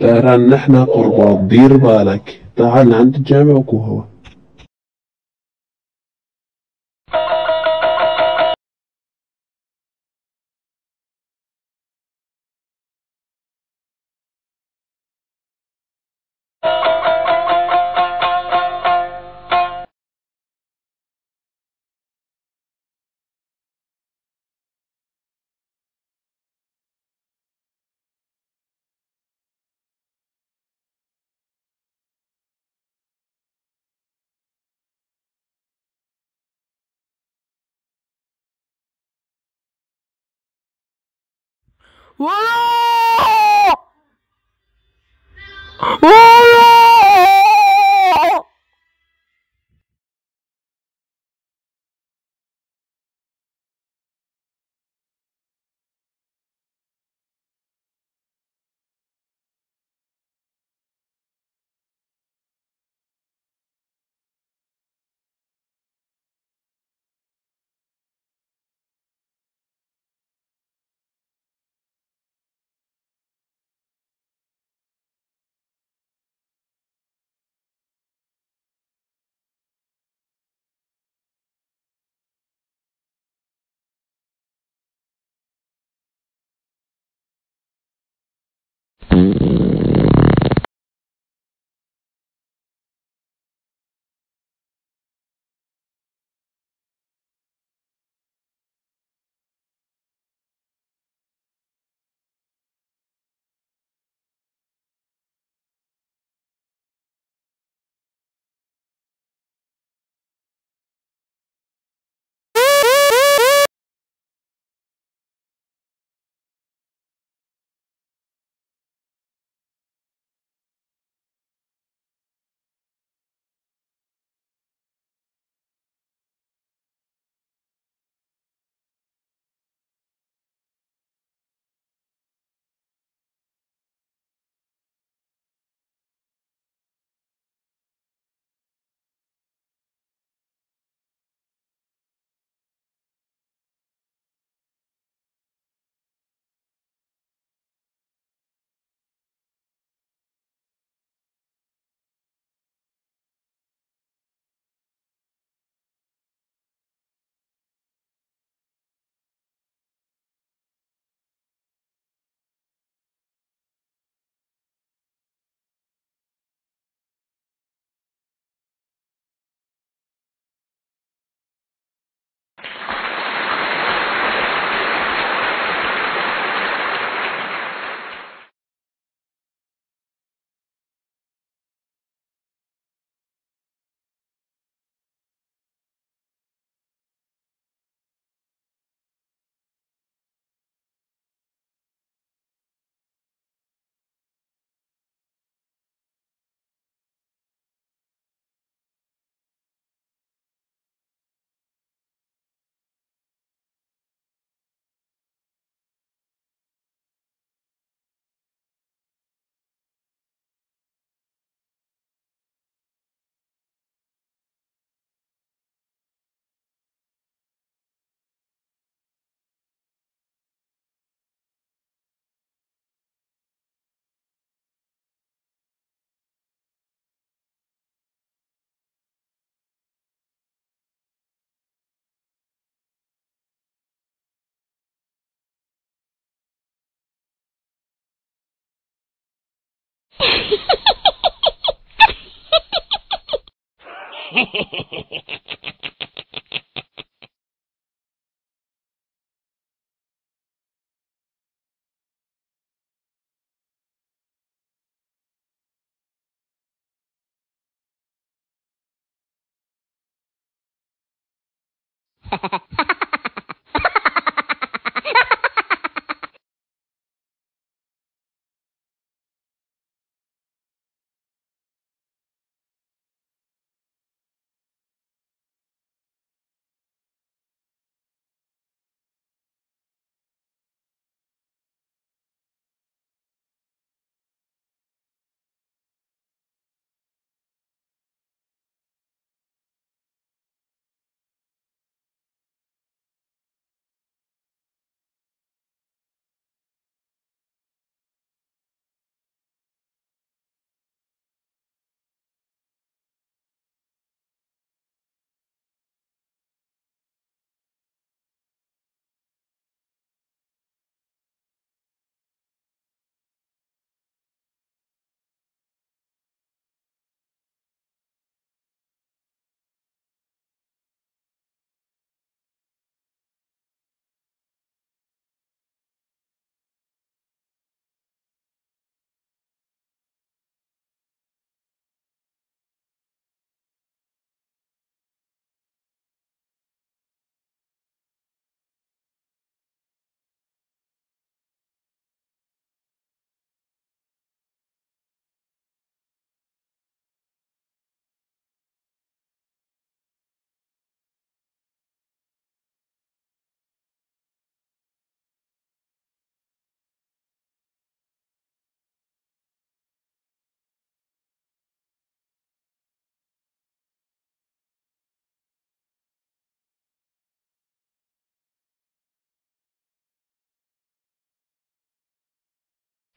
لأن نحن قربان دير بالك. تعال عند الجامع وكوهوة. Whoa! Whoa! ha ha ha